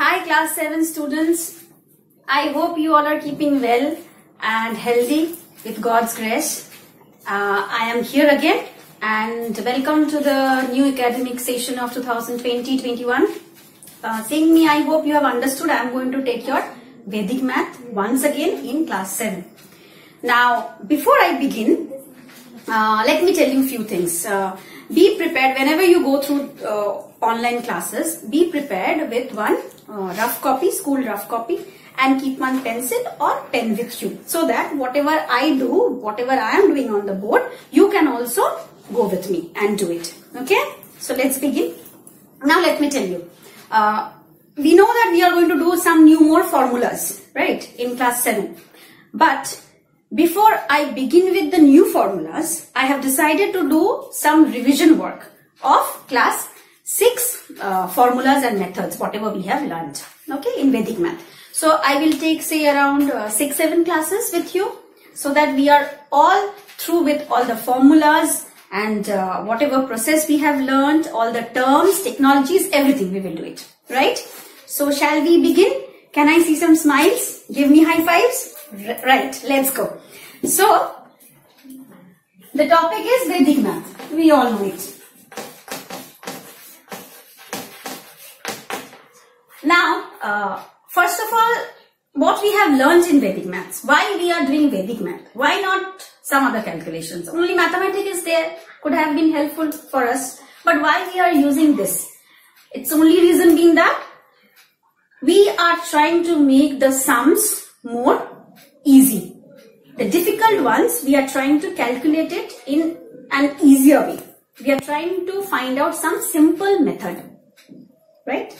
Hi class 7 students. I hope you all are keeping well and healthy with God's grace. Uh, I am here again and welcome to the new academic session of 2020-21. Uh, seeing me, I hope you have understood. I am going to take your Vedic math once again in class 7. Now, before I begin, uh, let me tell you a few things. Uh, be prepared whenever you go through uh, online classes, be prepared with one rough copy, school rough copy and keep one pencil or pen with you so that whatever I do, whatever I am doing on the board, you can also go with me and do it. Okay? So let's begin. Now let me tell you. Uh, we know that we are going to do some new more formulas, right, in class 7. But before I begin with the new formulas, I have decided to do some revision work of class 6 uh, formulas and methods, whatever we have learned, okay, in Vedic math. So I will take say around uh, 6, 7 classes with you so that we are all through with all the formulas and uh, whatever process we have learned, all the terms, technologies, everything we will do it, right? So shall we begin? Can I see some smiles? Give me high fives. R right, let's go. So, the topic is Vedic math. We all know it. Now, uh, first of all, what we have learned in Vedic maths, why we are doing Vedic math, why not some other calculations? Only mathematics is there, could have been helpful for us, but why we are using this? Its only reason being that we are trying to make the sums more easy. The difficult ones, we are trying to calculate it in an easier way. We are trying to find out some simple method. Right?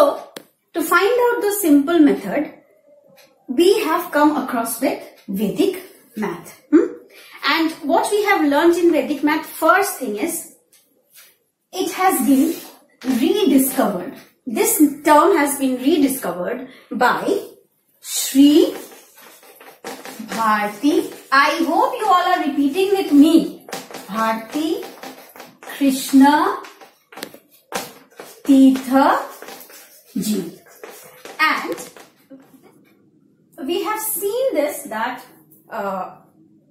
So, to find out the simple method, we have come across with Vedic math. Hmm? And what we have learned in Vedic math, first thing is, it has been rediscovered. This term has been rediscovered by Sri Bharti. I hope you all are repeating with me. Bharti Krishna Tirtha Ji. And we have seen this that uh,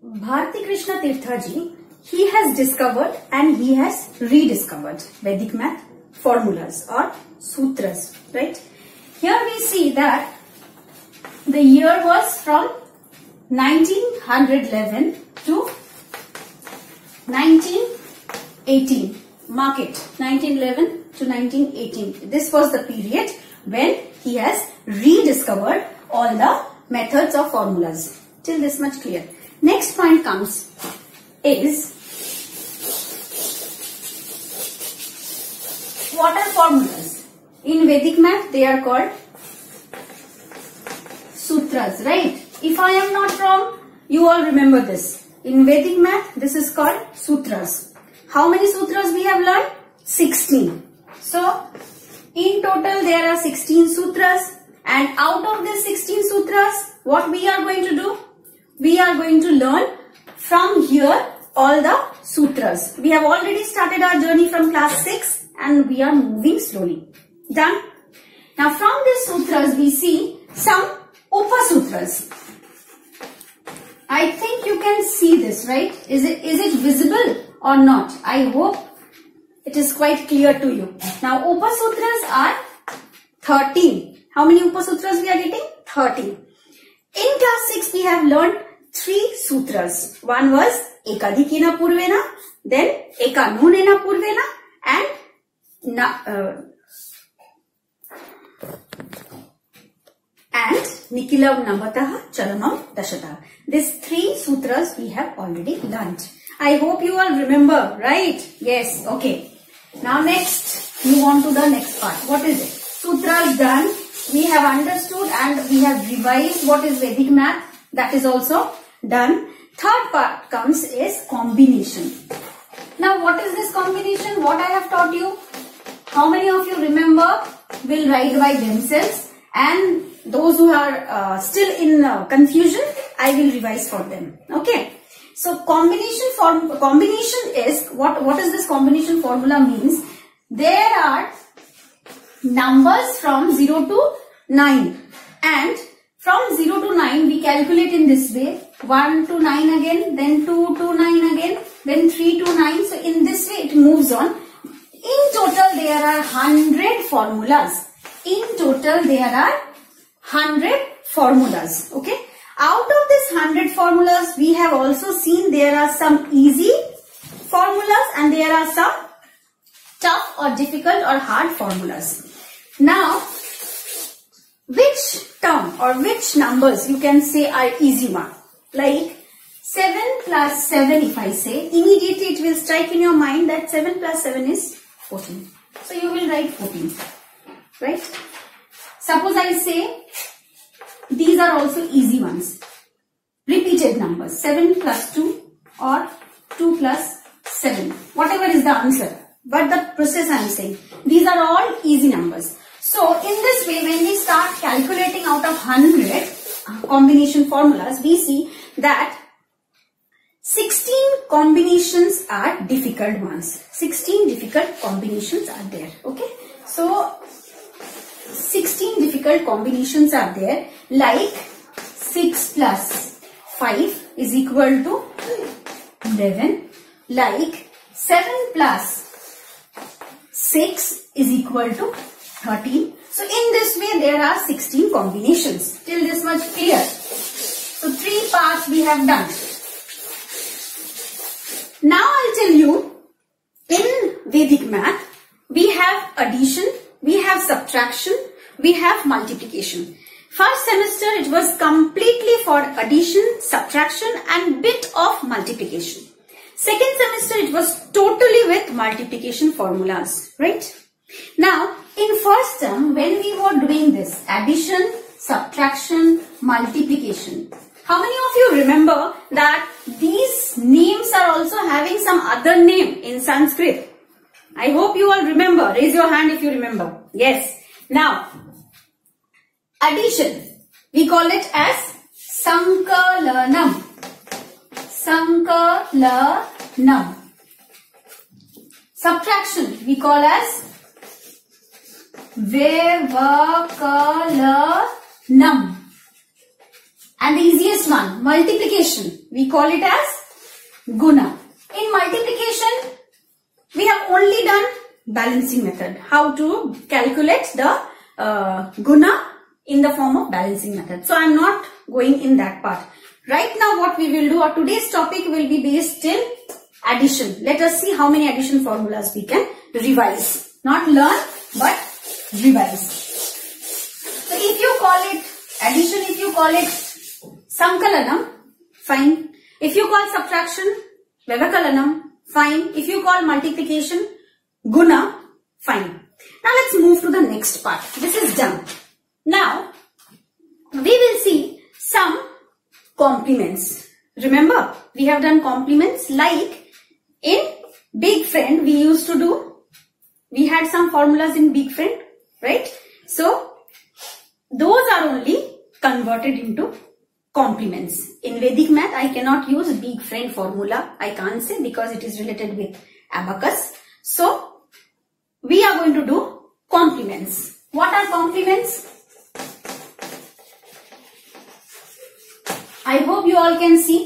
Bharti Krishna Tirthaji, he has discovered and he has rediscovered Vedic math formulas or sutras, right? Here we see that the year was from 1911 to 1918. Mark it, 1911 to 1918. This was the period when he has rediscovered all the methods of formulas. Till this much clear. Next point comes is what are formulas? In Vedic math, they are called sutras, right? If I am not wrong, you all remember this. In Vedic math, this is called sutras. How many sutras we have learned? 16. So, in total there are 16 sutras and out of these 16 sutras, what we are going to do? We are going to learn from here all the sutras. We have already started our journey from class 6 and we are moving slowly. Done? Now from these sutras we see some Upasutras. I think you can see this, right? Is it, is it visible or not? I hope it is quite clear to you. Now Upasutras are 13. How many Upasutras we are getting? 13. In class 6 we have learned three sutras. One was Ekadikina Purvena, then Ekanunena Purvena and na, uh, and Nikilav Navataha Charamam Dashataha. These three sutras we have already learnt. I hope you all remember, right? Yes, okay. Now next, move on to the next part. What is it? Sutras done. We have understood and we have revised what is Vedic math. That is also done. Third part comes is combination. Now what is this combination? What I have taught you? How many of you remember will write by themselves and those who are uh, still in uh, confusion, I will revise for them. Okay. So combination form combination is what what is this combination formula means? There are numbers from 0 to 9 and from 0 to 9 we calculate in this way. 1 to 9 again then 2 to 9 again then 3 to 9 so in this way it moves on. In total there are 100 formulas. In total there are 100 formulas. Okay? Out 100 formulas we have also seen there are some easy formulas and there are some tough or difficult or hard formulas now, which term or which numbers you can say are easy one? Like 7 plus 7 if I say, immediately it will strike in your mind that 7 plus 7 is 14. So you will write 14. Right? Suppose I say these are also easy ones. Repeated numbers 7 plus 2 or 2 plus 7. Whatever is the answer. But the process I am saying. These are all easy numbers. So in this way, when we start calculating out of 100 uh, combination formulas, we see that 16 combinations are difficult ones. 16 difficult combinations are there. Okay. So 16 difficult combinations are there like 6 plus 5 is equal to 11 like 7 plus 6 is equal to 13. So in this way there are 16 combinations. Till this much clear. So three parts we have done. Now I'll tell you in Vedic math we have addition, we have subtraction, we have multiplication. First semester it was completely for addition, subtraction and bit of multiplication. Second semester it was totally with multiplication formulas, right? Now in first term, when we were doing this, addition, subtraction, multiplication, how many of you remember that these names are also having some other name in Sanskrit? I hope you all remember. Raise your hand if you remember. Yes. Now, addition, we call it as Sankalanam. Sankalanam. Subtraction, we call as Vyavakalanam. And the easiest one, multiplication. We call it as Guna. In multiplication, we have only done balancing method. How to calculate the uh, Guna in the form of balancing method. So, I am not going in that part. Right now, what we will do, or today's topic will be based in addition. Let us see how many addition formulas we can revise. Not learn, but revise. So if you call it addition, if you call it Sankalanam, fine. If you call subtraction, Vyavakalanam, fine. If you call multiplication, Guna, fine. Now let's move to the next part. This is done. Now, we will see some complements. Remember, we have done complements like in big friend we used to do, we had some formulas in big friend right? So, those are only converted into complements. In Vedic math, I cannot use big friend formula. I can't say because it is related with abacus. So, we are going to do complements. What are complements? I hope you all can see.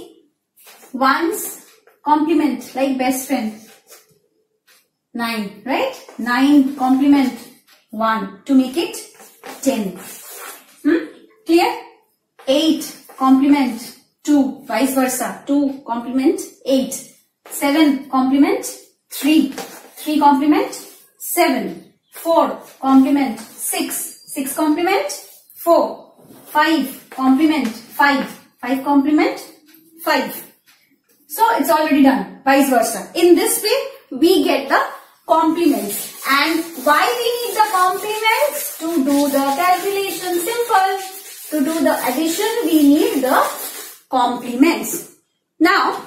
One's complement like best friend. 9, right? 9 complement 1 to make it 10. Hmm? Clear? 8 complement 2 vice versa 2 complement 8 7 complement 3 3 complement 7 4 complement 6 6 complement 4 5 complement 5 5 complement 5 so it's already done vice versa in this way we get the complements. And why we need the complements? To do the calculation simple. To do the addition, we need the complements. Now,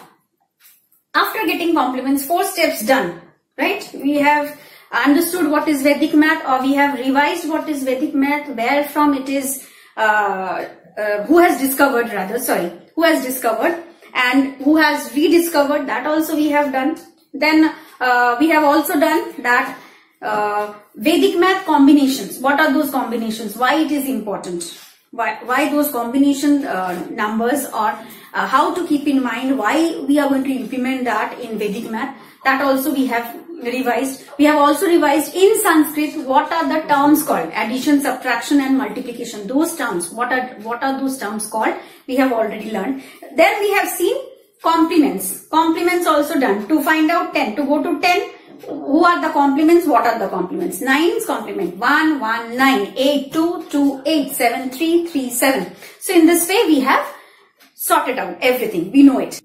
after getting complements, four steps done, right? We have understood what is Vedic math or we have revised what is Vedic math, where from it is, uh, uh, who has discovered rather, sorry, who has discovered and who has rediscovered that also we have done. Then uh, we have also done that uh, Vedic math combinations. What are those combinations? Why it is important? Why, why those combination uh, numbers or uh, how to keep in mind why we are going to implement that in Vedic math. That also we have revised. We have also revised in Sanskrit what are the terms called addition, subtraction and multiplication. Those terms, what are, what are those terms called? We have already learned. Then we have seen complements. Complements also done. To find out 10, to go to 10, who are the complements? What are the complements? 9's complement. 1, 1, 9, 8, 2, 2, 8, 7, 3, 3, 7. So in this way we have sorted out everything. We know it.